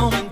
home.